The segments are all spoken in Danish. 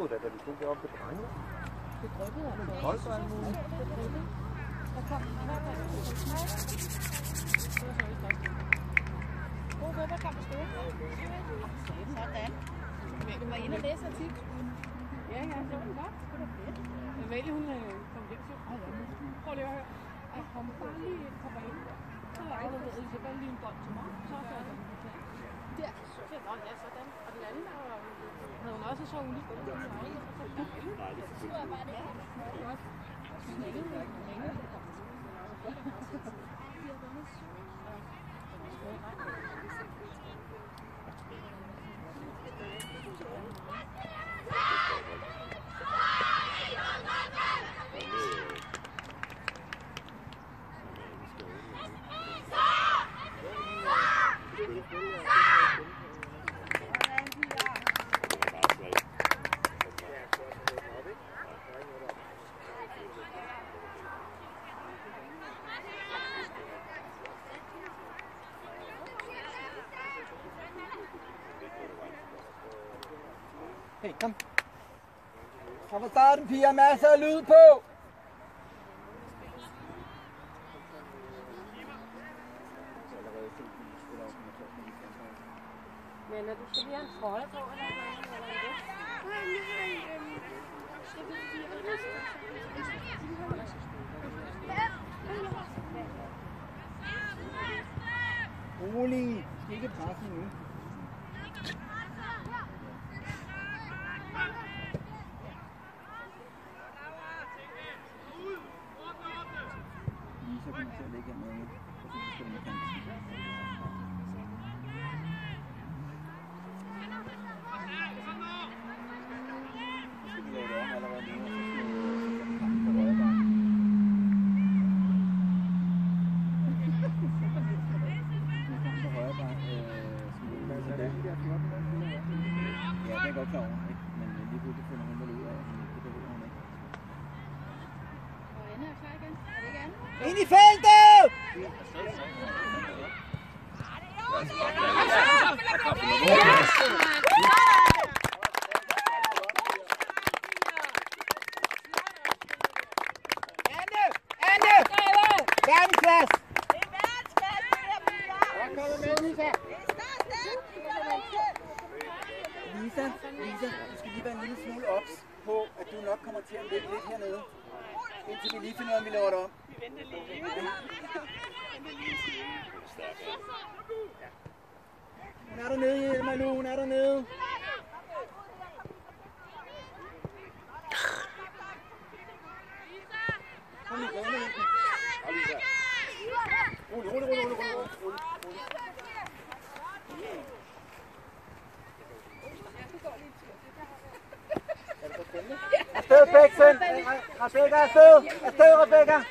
sgu da, da vi stod deroppe, det brændte. Det dryppede altså. Det koldt og kom i hvert fald en smag. Det var så vist også. God bøbber kom på skolen. Sådan. Du var inde læse artik. Ja, ja, det var godt. Det var fedt. Amalie, hun kom hjem til. Prøv lige at høre. Jeg kom bare lige ind. Så var jeg bare lige en bold til mig. Så er jeg. Der. Okay, nå ja, sådan. Og den anden, der havde hun også så ulig gulv. Nej, det bare det. Kom. Fra starten, piger. Masser af lyd på. action. Apega, estou, estou, apega.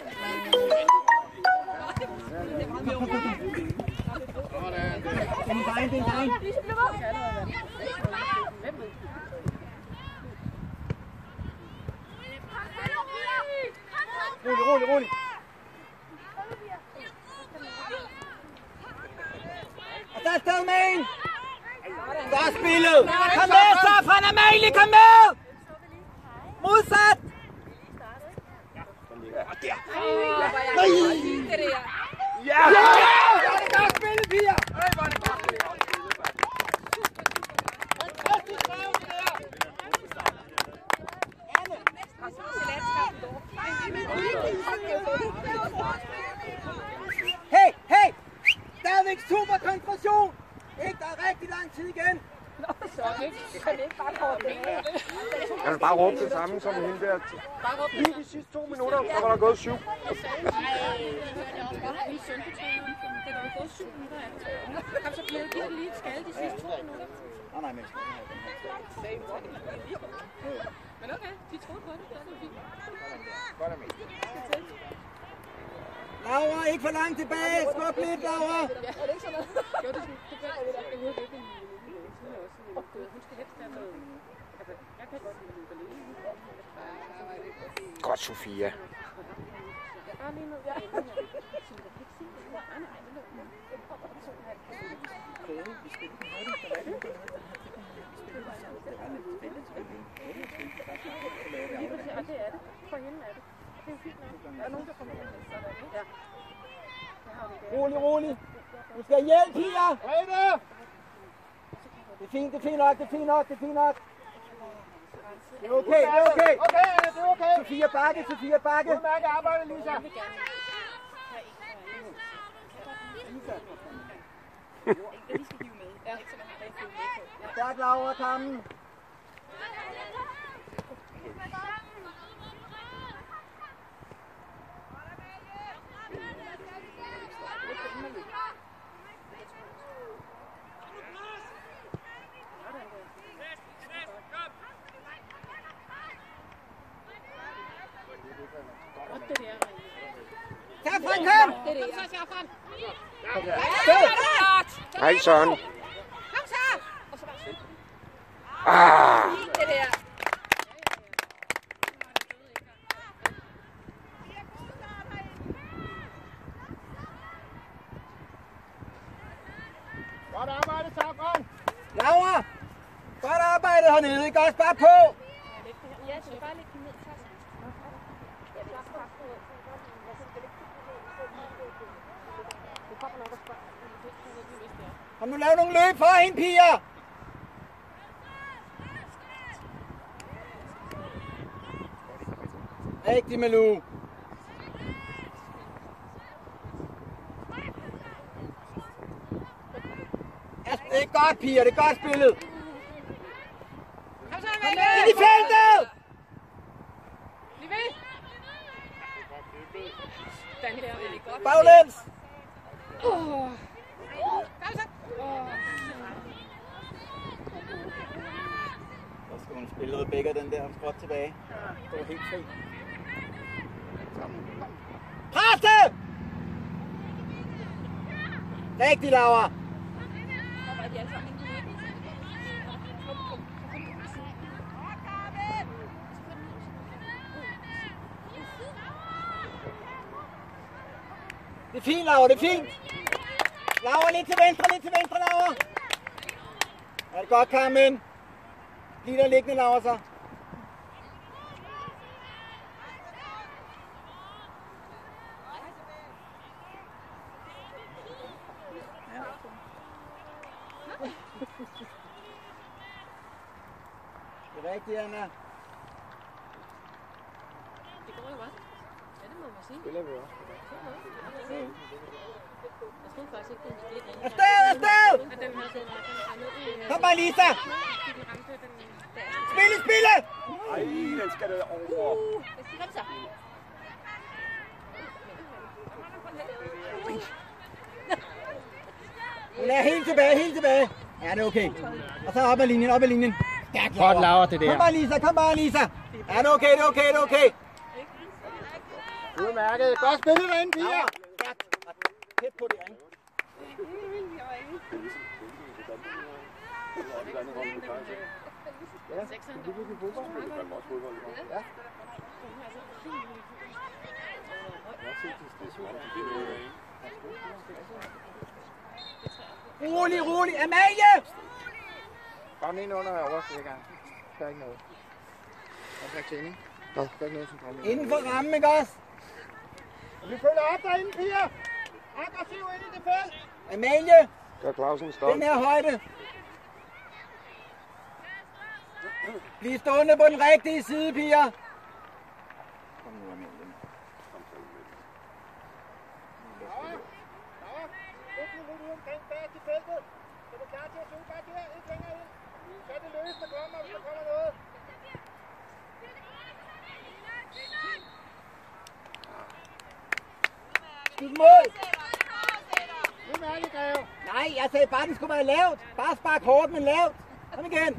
Jeg vil bare råbe det samme som hende der. Lige de sidste to minutter, så var der gået syv. Det er. Kom så blev de lige skadet de sidste to minutter. Nej, nej, men jeg skal have den her. Men okay, de troede på det. Det er fint. Godt af Laura, ikke for langt tilbage. Skub lidt, Laura. Ja, er det ikke sådan noget? Jo, det, det gør jeg. Det er virkelig en også. Du ved, hun skal helst have noget... Godt Sofia. Er er er og det er det. For hende er det. Det er fint nok. Der er nogen, der kommer ind? Ja. Det har vi der. Rolig, rolig. Du skal hjælpe. Rene! Det er fint, det er fint nok, det er fint nok, det er fint nok. Det er okay, det er okay. Okay, det er okay. Sofia Bakke, Sofia Bakke. Udmærket arbejde, Lisa. Jeg vil gerne have en, der lige skal hive med. Ja. Ikke så man har rigtig med på. Ja. Stærk, Laura, kammen. Godt det der. Safran, kom! Kom så! Hej, Søren. Kom så! Ah. Godt arbejde, Safran. Laura! Godt arbejde hernede, ikke også? Bare på! Ja, så bare lægge den ned først. Ja, det er bare Det kommer nok og spørger. hvis det er. Kom nu, lav nogle løb for hende, piger! Rigtig, Malou. Det er godt, piger. Det er godt spillet. Kom så, Amalie! ind i feltet! Bliv ved! Er. Baglæns! Kom så! Så skal begge den der skråt tilbage. Det var helt fri. Pres det! Rigtig, Laura. Kom. Det er fint, Laura, det er fint. Laura, lidt til venstre, lidt til venstre, Laura. Er det godt, Carmen? Bliv der liggende, Laura, så. Det er rigtigt, Anna. Det går jo godt. Ja, det må man sige. spiller vi også. Jeg troede faktisk ikke, den gik ind. Afsted, afsted! Kom bare, Lisa. Fordi de ramte den der. Spille, spille! Ej, den skal det over. Kom så. Hun er helt tilbage, helt tilbage. Ja, det er okay. Og så op ad linjen, op ad linjen. Stærk, Godt, Laura, det der. Kom bare, Lisa, kom bare, Lisa. Ja, det er okay, det er okay, det er okay. Udmærket. Godt spillet derinde, piger. Laura, stærkt. Tæt på det, ikke? Rolig, rolig. Amalie! Kom ind under over, det gang. Der er ikke noget. Der er ikke tænding. Der er ikke noget, som kommer. Inden for rammen, ikke også? Vi følger op derinde, piger. Aggressiv ind i det felt. Amalie, Gør Clausen stop. den her højde. Bliv stående på den rigtige side, piger. Kom nu, Amalie. Feltet. Så er noget. Skyd mål! Nej, jeg sagde bare, den skulle være lavt. Bare spark hårdt, men lavt. Kom igen.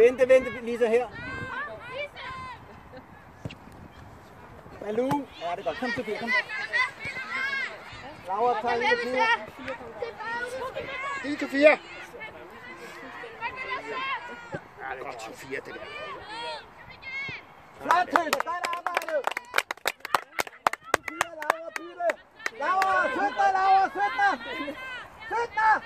Vente, vente, Lisa her. Malou. Ja, det er godt. Kom, Sofie, kom. Laura tager 21. Lige til fire. Ja, det er godt fire, det der. Flot, Tøse. Godt arbejdet. Sofie og Laura bytte. Laura, sød dig, Laura, sød dig. Sød dig.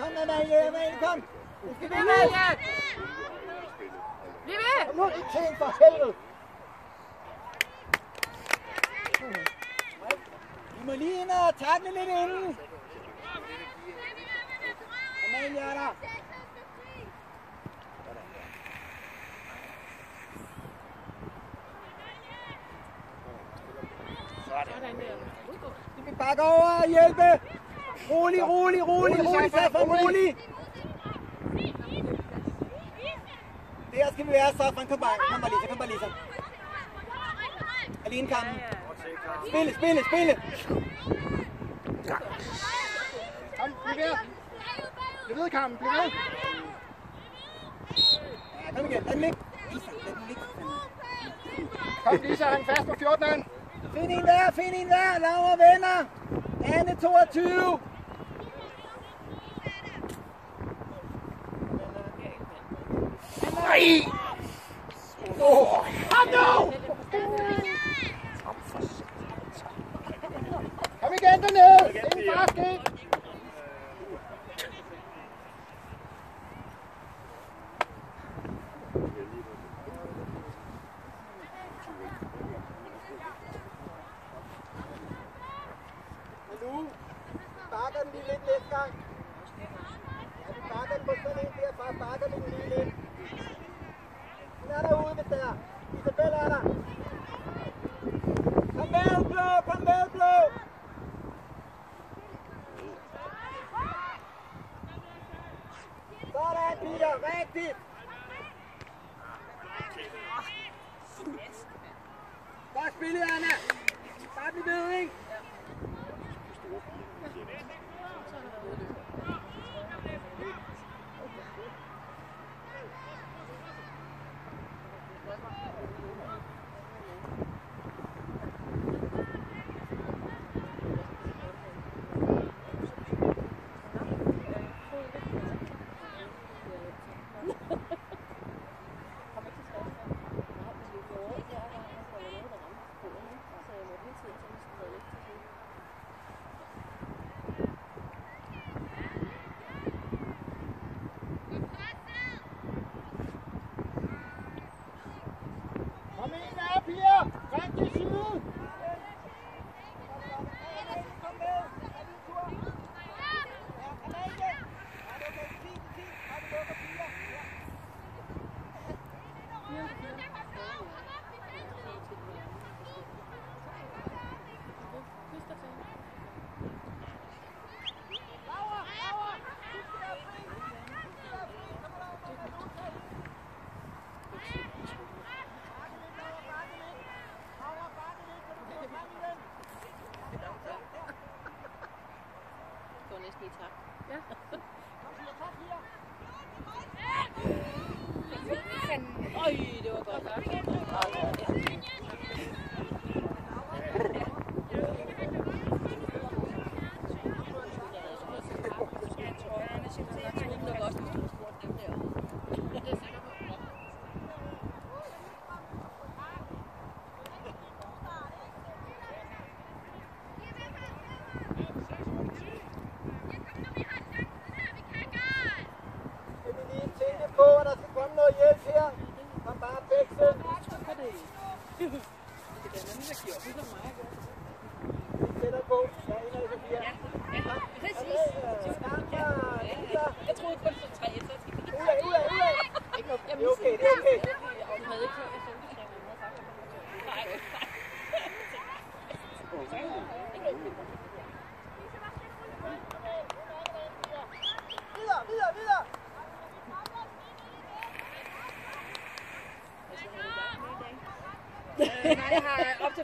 Kom, Amalie, Amalie, kom. Vi skal vinde. Bliv ved! Kom nu, ikke tænk for helvede. Vi må lige ind og takle lidt inden. Amalie er der. Vi vil bakke over og hjælpe. Rolig, rolig, rolig, rolig, Safran, rolig. Der skal vi være, Safran. Kom bare, kom bare, Lisa, kom bare, Lisa. Alene kampen. Spille, spille, spille. Kom, bliv ved. Bliv ved, Kampen, bliv ved. Ja, kom igen, lad den ligge. Lad den ligge. Kom, Lisa, hang fast på 14'eren. Find en hver, find en hver. Laura venner. Anne 22.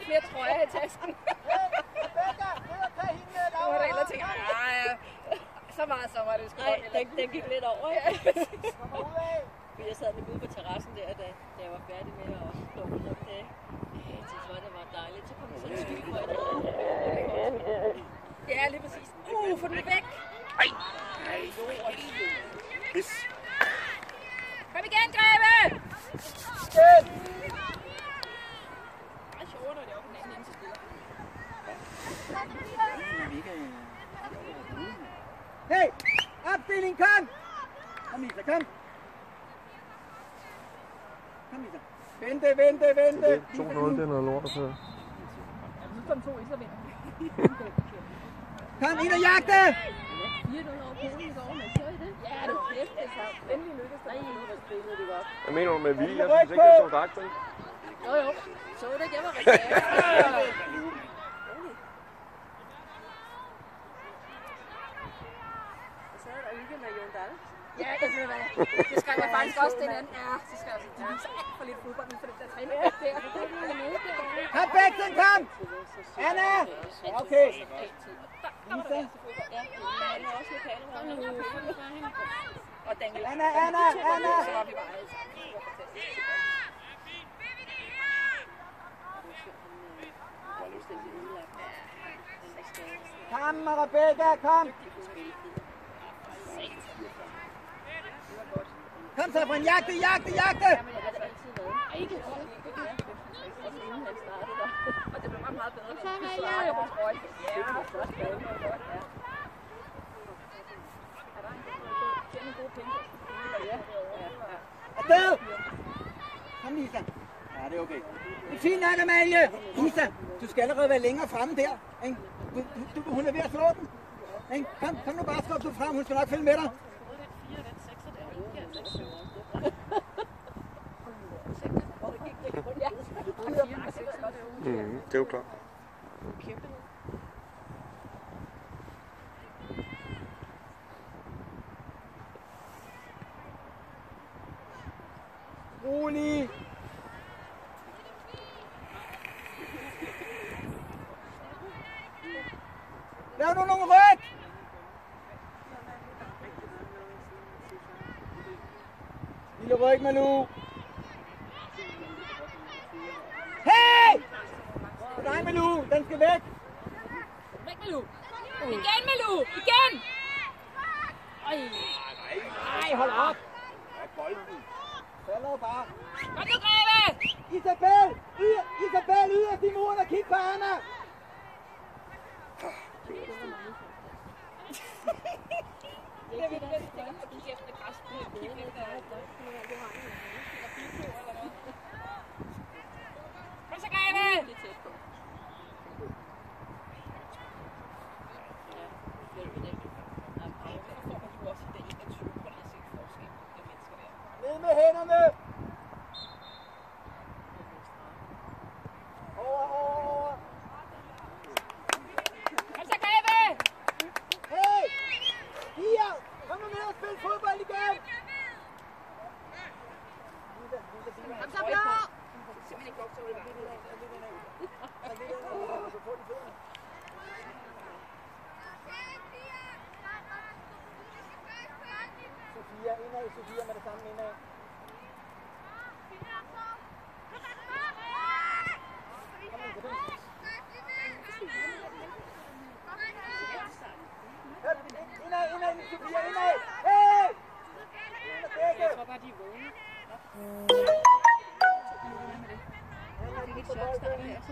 flere trøjer i tasken. Nu var der ellers tænkt, nej, så meget sommer er det sgu nok heller. den, den gik lidt over, Ja, ikke? præcis. Kommer ud af. Fordi jeg sad lidt ude på terrassen der, da, da jeg var færdig med at plukke rundt det. Jeg synes bare, det var dejligt. Så kom der sådan en sky for et Ja, lige præcis. Uh, få den væk. Pis. Kom igen, Greve! Igen. Det er sjovere, når det er oppe på den anden ende til spiller. Hey, opstilling, kom! Kom, Lisa, kom. Kom, Lisa. Vente, vente, vente. 2-0, det er noget lort at. Ja, nu kom to så vinder vi. Kom, ind og jagte! 4-0 over Polen i går, men så I det? Ja, det er kæft, det er endelig lykkedes det. Nej, hvor spillede det godt. Hvad mener du med vilje? Jeg synes ikke, jeg så dragten. Jo, jo. Så det, jeg var reserve. Og så er der Ja, det ved hvad. Det skrev jeg faktisk også den anden. Ja, så skrev jeg sådan, de viser alt for lidt fodbold, for den der træner. Kom, Bæksen, kom! Anna! Okay. Lisa. Ja, også. Anna, Anna, Anna! Så. Kom, Rebecca, kom! Kom så, Fren, jagte, jagte, jagte! Jeg. Ikke. Og det blev meget, meget bedre. Så jeg. Er ja, ja. Afsted! Kom, Lisa. Ja, det er okay. Det er fint nok, Amalie. Lisa, du skal allerede være længere fremme der. Ikke? Du, du, du, hun er ved at slå den. Ikke? Kom, kom nu bare, skub du frem. Hun skal nok følge med dig. Mm, det er jo klart. Rolig. Lav nu nogle ryg. Lille ryg, Malu. Hey! Nej, Malu. Den skal væk. Væk, Malou. Igen, Malou. Igen. Ej. Nej, hold op. Falder bare. Kom nu, Greve. Isabel! Yder, Isabel, yder de muren og kig på Anna! Det er vildt, det er at kigge efter græs. Kigge efter Kom så, Greve. Det er tæt på. Ned med hænderne jo også i dag 21, hvor der er set forskel på de mennesker der. Ned med hænderne! Over, over, over! Kom så, Greve. Hey! Pia! Kom nu ned og spil fodbold igen! Kom så, Blå. Simpelthen ikke lov til at Sofia, indad, Sofia med det samme indad. Høp, Indad, indad, Sofia, indad! Hey! Ind og dække! Jeg tror bare, de er vågne. Lidt chok starter her, så gik der gang i Ud af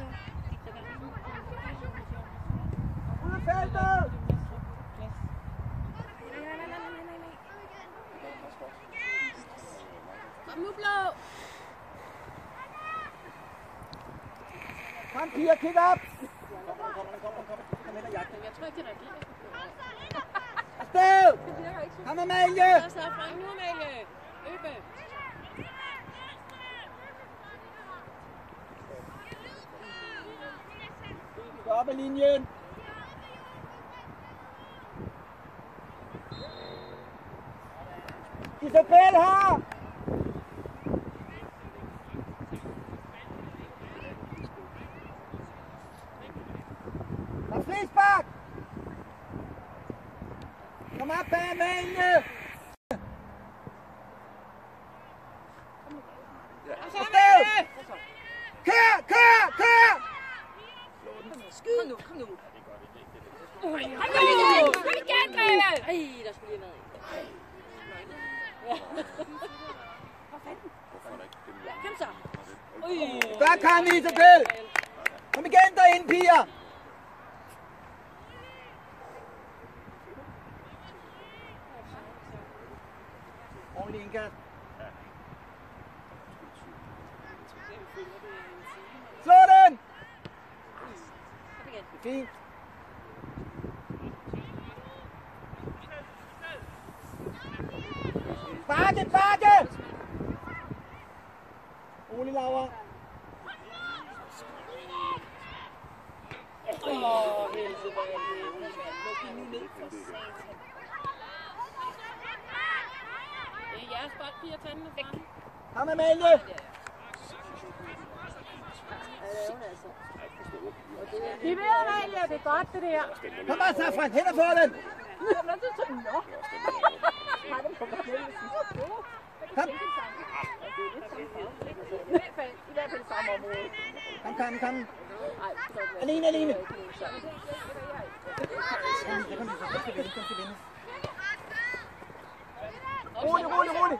feltet! Kom nu, Blå. Kom, Pia, kig op! Kom, kom, kom, kom, kom, kom hen og jagte. Jeg tror ikke, de reagerer. Afsted! Det. Kom, Amalie! Nu, Amalie. Gå op ad linjen. Isabel her! Amalie! Afsted! Kør, kør, kør! Kom nu, kom nu. Kom nu! Kom igen, Greve! Ej, der skulle lige have været en. Kom så. Ui. Godt, kom Isabel! Kom igen derinde, piger! Ordentlig indkast. Slå den! Kom igen. Fint. Bakke, bakke! Rolig, Laura. Åh, Helse, hvor er det heldigt, mand. Luk hende nu ned for satan. Det er jeres godt, piger, tandene fremme. Kom, Amalie. Vi ved, Amalie, det er godt, det der. Kom bare, Safran. Hænder på den. Nå, det er sådan, nå. Har det på fornemmelsen. Kom, I hvert fald, i hvert fald samme område. kom, kom, kom. Ej, det skal nok være. Alene, alene. Kom, Kom, kom, kom, skal vinde, kom, skal vinde. Rolig, rolig, rolig.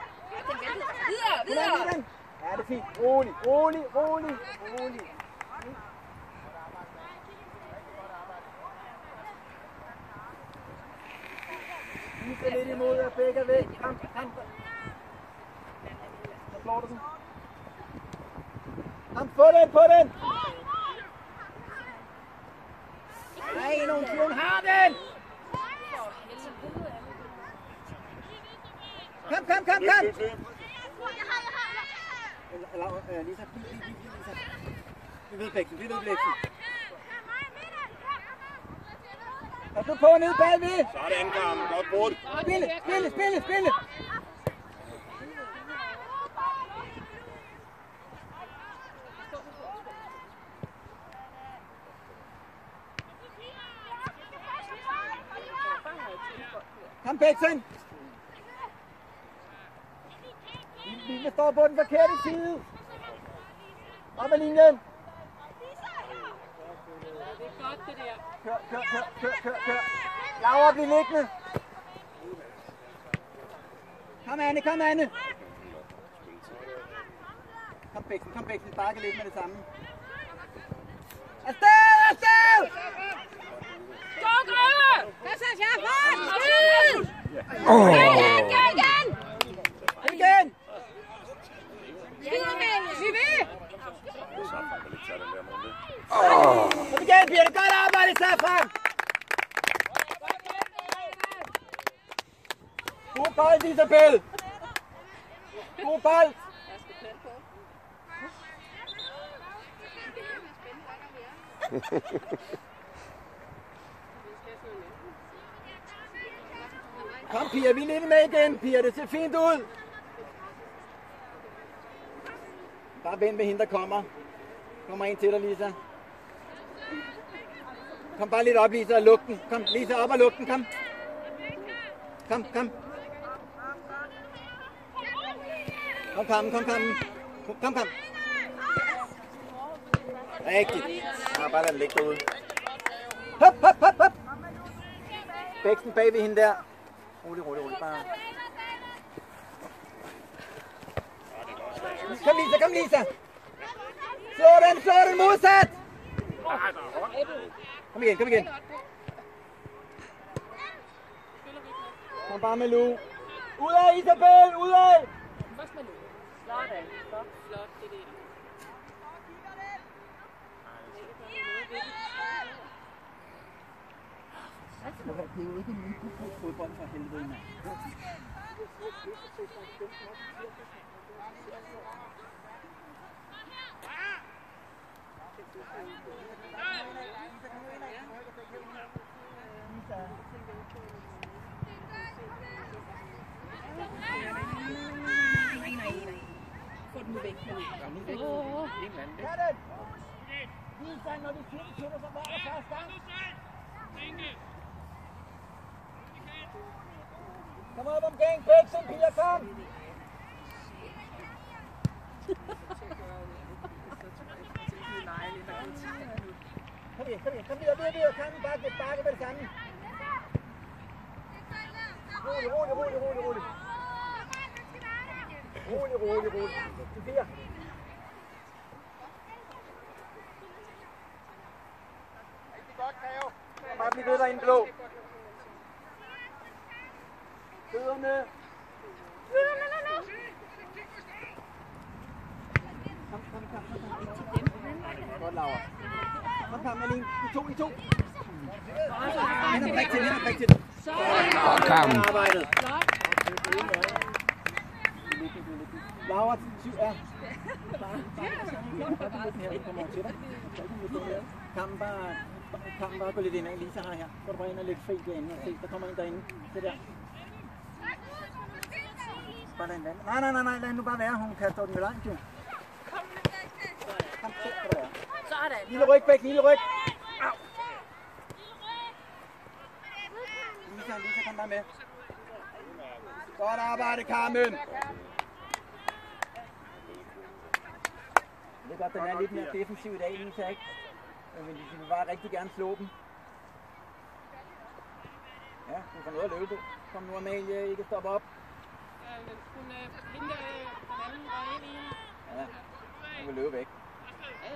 Videre, den. Ja, det er fint. Rolig, rolig, rolig, rolig. Lige lidt imod, at begge væk. Kom, kom. Så slår du den. Kom, få den, få den. Nej, nogen hun har den. Kom, kom, kom, kom. Laura, øh, Lisa, bliv, bliv, bliv, bliv, Lisa. Vi ved blæksen, vi ved blæksen. Pas nu på ned bagved. Sådan, Carmen. Godt brudt. Spille, spille, spille, spille. Kom, Bæksen. Vi står på den forkerte side. Op ad linjen. Kør, kør, kør, kør, kør, kør. Laura, bliv liggende. Kom, Anne, kom, Anne. Kom, Bæksen, kom, Bæksen. Bakke lidt med det samme. Afsted, afsted! Gå, Greve! Hvad så, Sjaffer? Skyd! Kom Igen! igen. Skyd, Amalie! Vi vil! Kom igen, Birte. Godt arbejde, Safran. God bold, Isabel. God bold. Kom, Pia, vi er lidt med igen, Pia. Det ser fint ud. Bare vent med hende, der kommer. Kommer ind til dig, Lisa. Kom bare lidt op, Lisa, og luk den. Kom, Lisa, op og luk den. Kom. Kom, kom. Kom, kom, kom, kom. Kom, kom. Rigtigt. Ja, bare lad den ligge derude. Hop, hop, hop, hop. Bæksten bag ved hende der. Rolig, rolig, rolig. Bare. Kom, Lisa, kom, Lisa. Slå den, slå den modsat. Kom igen, kom igen. Kom bare med Lu. Ud af, Isabel, ud af. Først med nu. Sådan. Godt. Flot, det der. Det er jo ikke en ny fodbold for helvede, mand. Få den nu væk. Gør det! Vis dig, når de siger til dig, så var det første gang. Kom op omkring, Bæksen, piger, kom! Kom igen, kom igen, kom videre, videre, videre, kom bakke, bakke med det samme. Rolig, rolig, rolig, rolig, rolig. Rolig, rolig, rolig. Sofia. Bare bliv ved derinde, blå. Fødderne. Kom, kom, kom, kom, kom. Godt, Laura. Kom, kom, Malene. I to, I to. Hen og prik til, hen og prik til. Godt kamp. Arbejdet. Laura, syv er. Kampen bare, kampen bare gå lidt indad. Lisa har her. Går du bare ind og lidt fri derinde og se. Der kommer en derinde. Se der. Bare lad den vand. Nej, nej, nej, nej. Lad nu bare være. Hun kan stå den langt, jo. Kom, se, skal du være. Sådan. Lille ryg, Bæk, lille ryg. Au. Lisa, Lisa, kom bare med. Godt arbejde, Carmen. Det er godt, den er lidt mere defensiv i dag, Lisa, ikke? Men de vil bare rigtig gerne slå dem. Ja, du får noget at løbe på. Kom nu, Amalie, ikke stoppe op. Hun hente den anden og ind i. Ja, hun vil løbe væk.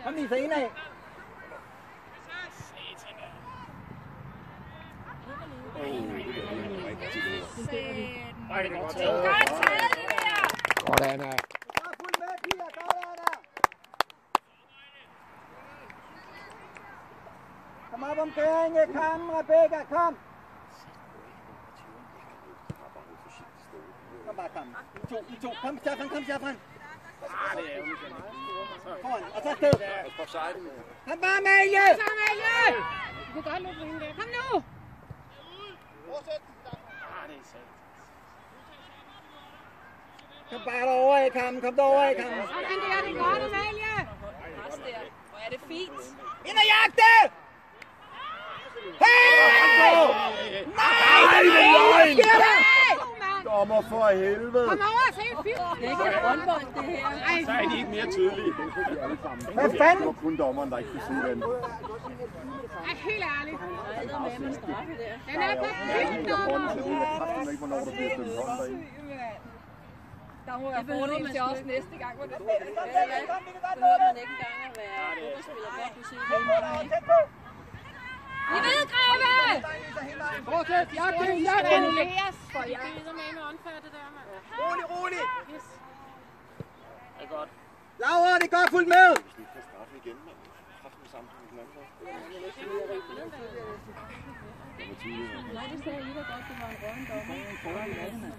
Kom Lisa, indad. Godt, Anna. Bare fuld med, piger. Godt, Anna. Kom op omkring, kom, Rebecca, kom. Kom bare, kom. I to, I to. Kom, Stefan, kom, Stefan. Foran, og så sted. Kom bare, Amalie. Du kan godt løbe hende der. Kom nu! Kom bare derover, i kampen. Kom derover, i kampen. Sådan der, det er godt, Amalie! Hvor er det fint. Ind og jagte! Hey! Nej, det er løgn! Dommer for helvede. Kom over og se en film! Det er ikke et rundbold, det her. Ej, Så er de ikke mere tydelige. Hvad fanden? Det var kun dommeren, der ikke kunne sige den. ej, helt ærligt. Redder med med straffe der. Den er på Der er ingen, der får den, så filmdommer. det er kraften ikke, hvornår der bliver dømt hånd derinde. Der må være fordel til os næste gang. Hvor det godt nå behøver det. man ikke engang at være fodboldspiller for at kunne se det. Tæt på, Laura, tæt på. I ved, Greve! Fortsæt, jagt Det den, jagt den. Det er med med åndfærd, det der, mand. Rolig, rolig. Yes. Laura, det er godt fuldt med. Hvis de ikke kan straffe igen, mand. Kraften sammen med den anden. Nej, det sagde I da godt, det var en røven dommer.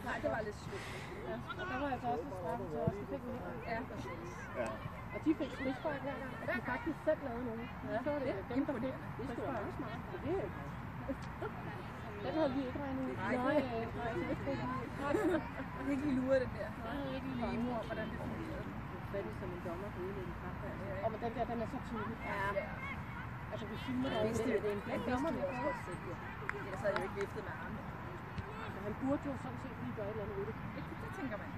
Nej, det var lidt slut. Ja, der var altså også en straffe til os. Det fik vi ikke. Ja, præcis. Ja. Og de fik frispark hver gang. Og de faktisk selv lavede nogen. Ja, så var det dem, der fik frispark. Så det er den havde vi ikke regnet ud. Nej, nej, nej, det Jeg kan ikke lige lure den der. nej, ikke lige mor, hvordan det fungerer. Hvad er det som en dommer kan udlægge en kamp? Og men den der, den er så tydelig. Ja. Altså, vi filmer der vidste det, det er en Jeg vidste dommer, vi også godt selv. Ellers havde jeg jo ikke viftet med armene. Så han burde jo sådan set lige gøre et eller andet ved det. Det, det tænker man.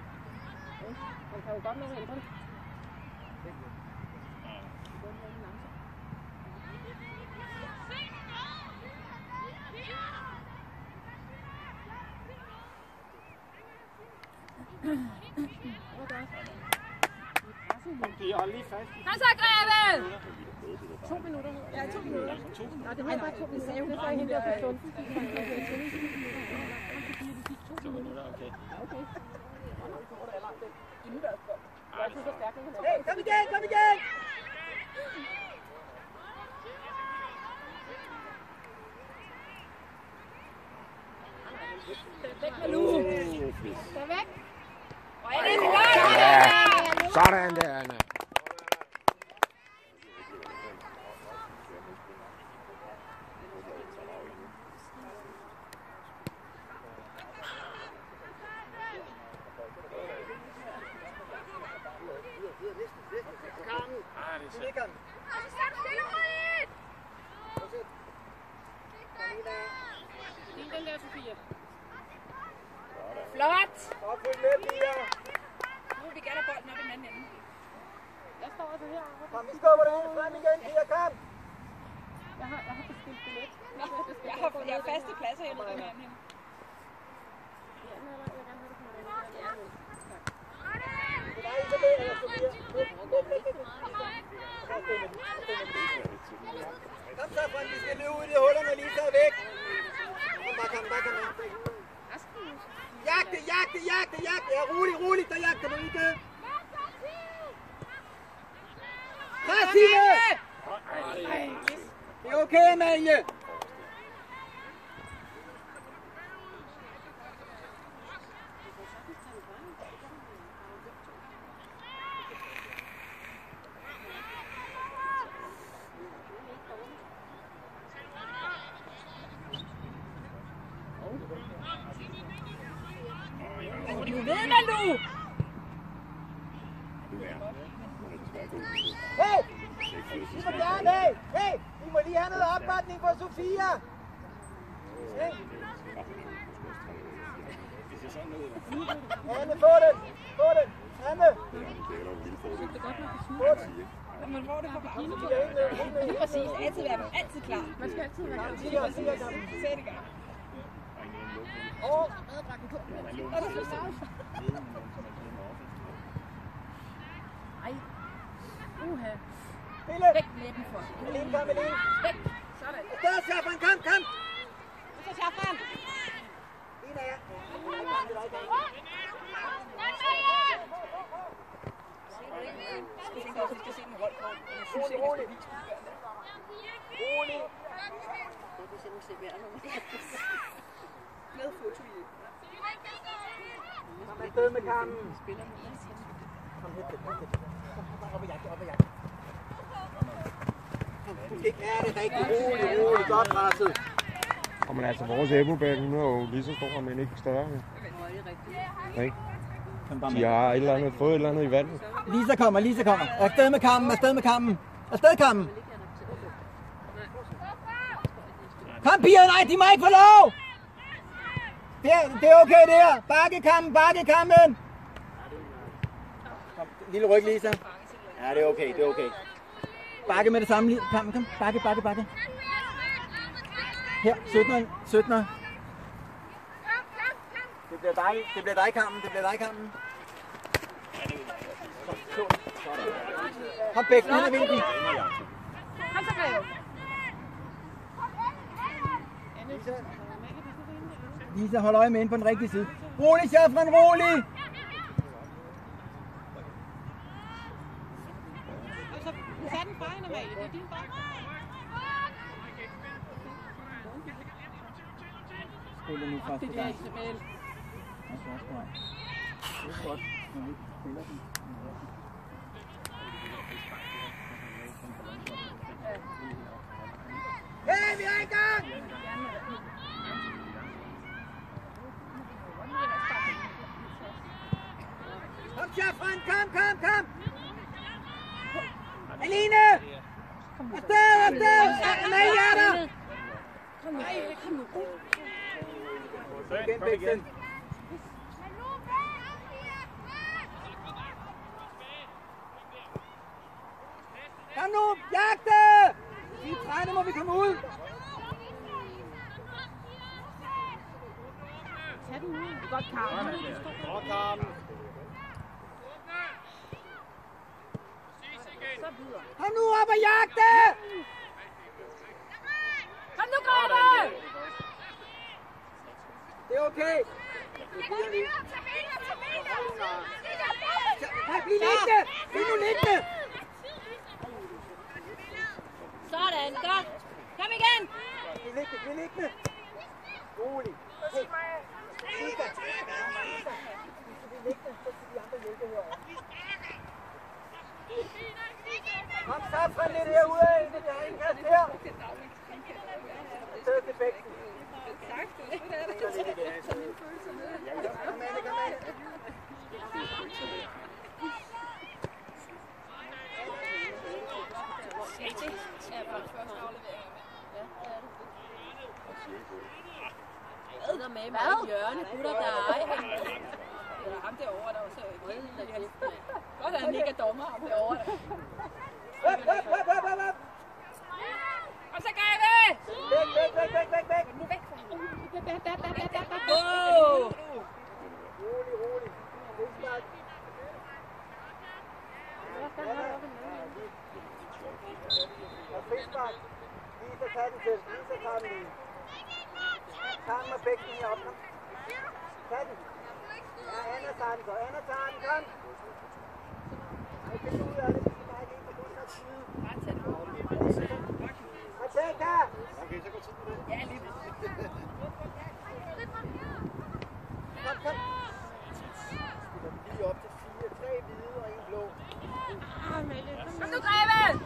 Ikke? Man kan jo godt nå at ændre det. De holder lige fast. Kom så, Greve! To minutter. Ja, to minutter. Nej, det var bare to minutter. Det sagde hende der på stunden. To minutter, okay. Okay. Er er. Hey, kom igen, kom igen. Væk med nu! Væk! Er! Ja, sådan der, Anna. Du ligger den. Din den der, Sofia. Flot! Og følg med, Pia. Nu vil vi gerne have bolden op i den anden ende. Jeg står altså her. Kom, vi skubber det frem igen, Pia, kom. Jeg har, jeg har bestilt billet. Nå, jeg har, jeg har faste pladser, jeg ved, hvem er henne. Kom så, Frank, vi skal løbe ud i det huller, når Lisa er væk. Kom bare, kom bare, kom bare. Jagte, jagte, jagte, jagte. Ja, rolig, rolig, der du ikke. Pres, Signe! Det er okay, Amalie. Du ved man nu! Hey! Vi må gerne have! Hey! Vi må lige have noget opbakning for Sofia! Hey! Anne, få den! Få den! Anne! Få den! Man får det er helt nede. Lige præcis. Altid være altid klar. Man skal altid være klar. Lige præcis. Sæt i gang. Og Er du så savs? Ej. Uha. Pille! Væk med dem for. Melin, kom! Væk. Sådan. Der, skal den på. Jeg. Det en CVR-nummer. med ikke have det rigtig roligt, roligt, godt presset. Og men altså, vores Ebobæk, hun er jo lige så stor, men ikke større. Ja. Ikke? De har et eller andet, fået et eller andet i vandet. Lisa kommer, Lisa kommer. Afsted med kampen, afsted med kampen. Afsted kampen. Kom piger, nej, de må ikke få lov. Det er, det er okay der. Bakke kampen, bakke kampen. Kom, lille ryg, Lisa. Ja, det er okay, det er okay. Bakke med det samme, Lisa. Kampen, kom. Bakke, bakke, bakke. Her, 17'eren, 17'eren. Det bliver dig, det bliver dig kampen, det bliver dig kampen. Kom Bæk, ind i vinkel. Kom så, Greve. Lisa, hold øje med ind på den rigtige side. Rolig, Sjafran, rolig! Så tag den fra hende, Amalie. Det er din bold. Spiller nu første Det er. Isabel. Også. Det er godt, når vi spiller den. Hey, vi er i gang! Kom, Sjafran, kom, kom, kom! Aline! Afsted, afsted! Amalie er der! Kom nu. Kom nu. Igen, Bæksen. Kom nu, jagte! Vi er trætte, må vi komme ud. Tag den ud. Det er godt, Karl. Så videre. Kom nu op og jagte! Kom nu, Greve! Det er okay. Nej, bliv liggende! Bliv nu liggende! Sådan, godt. Kom igen. Bliv liggende, bliv liggende. Rolig. Hey. Liga. Liga. Bliv liggende, så skal de andre hjælpe herovre. Kom så, fra lidt herude af, det er indkast her. Afsted til bækken. Kaktus, det er det. Så mine følelser med. Kom med, med. Det er bare første aflevering. Ja, det er det. Hvad? med mig i hjørnet, der er ej. Eller ham derovre, der også er gæld. Godt, at han ikke er dommer ham derovre. Op, så gør væk, væk, væk, væk, væk. Wow! Rolig, rolig. Frispark. Og frispark. Lisa tager den til. Lisa tager den lige. Tag den med op. Tag den. Ja, Anna tager den så. Anna tager den. Kom. Ej, find ud af det. Vi skal bare lige på modsatte Ja, lige Kom, kom. Lige op til fire. Tre hvide og en blå. Kom nu, Greve!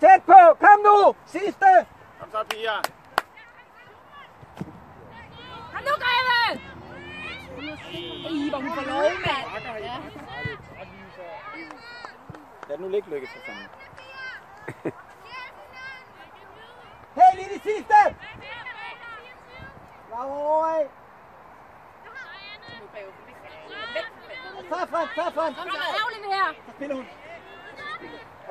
Tæt på! Nu! Sidste! Kom så, Pia. Kom nu, Greve! Ih, hvor hun får lov, mand. Ja. Lad nu ligge lykke for fanden. Hey, lige det sidste! Lav over! Safran, Safran! Kom så, aflever her. Så spiller hun.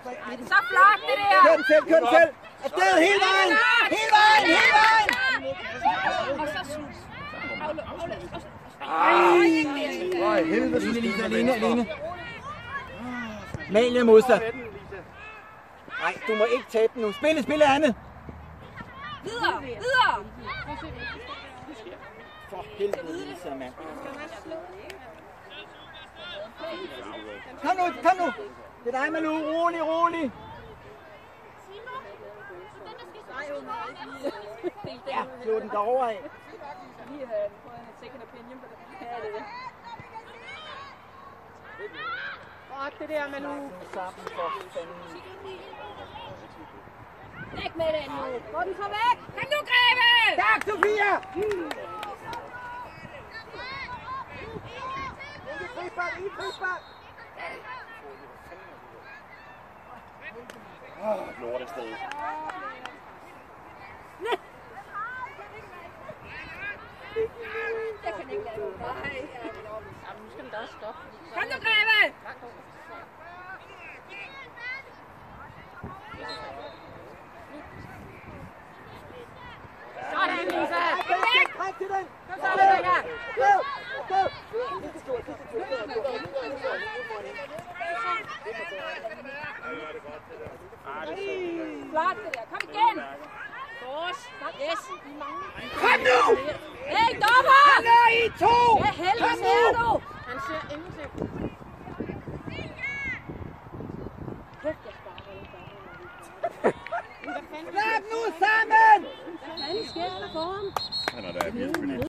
I. Så flot, det der. Kør den selv, kør den selv! Afsted hele vejen! Hele vejen, hele vejen! Og så sus. Aflev, aflev. Nej, helvede. Line, Lise, alene, alene. Malie modsat. Nej, du må ikke tabe den nu. Spille, spille, Anne! Videre, videre. For helvede, Lisa, mand. Kom nu, kom nu! Det er dig, Malou. Rolig, rolig. Ja, slå den derovre af. lige have fået en second opinion på det. Ja, det er det. Godt, det der, Manu. Sammen for fanden. Væk med den nu. Få den så væk. Kom nu, Greve! Tak, Sofia! Ikke frispark, ikke frispark! Lortested. Jeg kan ikke lade det. Nej, Jamen, nu skal den da også stoppe. Kom nu, Greve! Sådan, Lisa. Træk til den! Kom så, Lisa! Go! Go! Flot, det der. Kom igen. Fors. Yes. Kom nu! Hey, dommer! Han er i to! Hvad helvede Kom ser du? Han ser ingenting. Kæft, jeg sparker Lag nu sammen! Hvad fanden sker der for ham? Han er da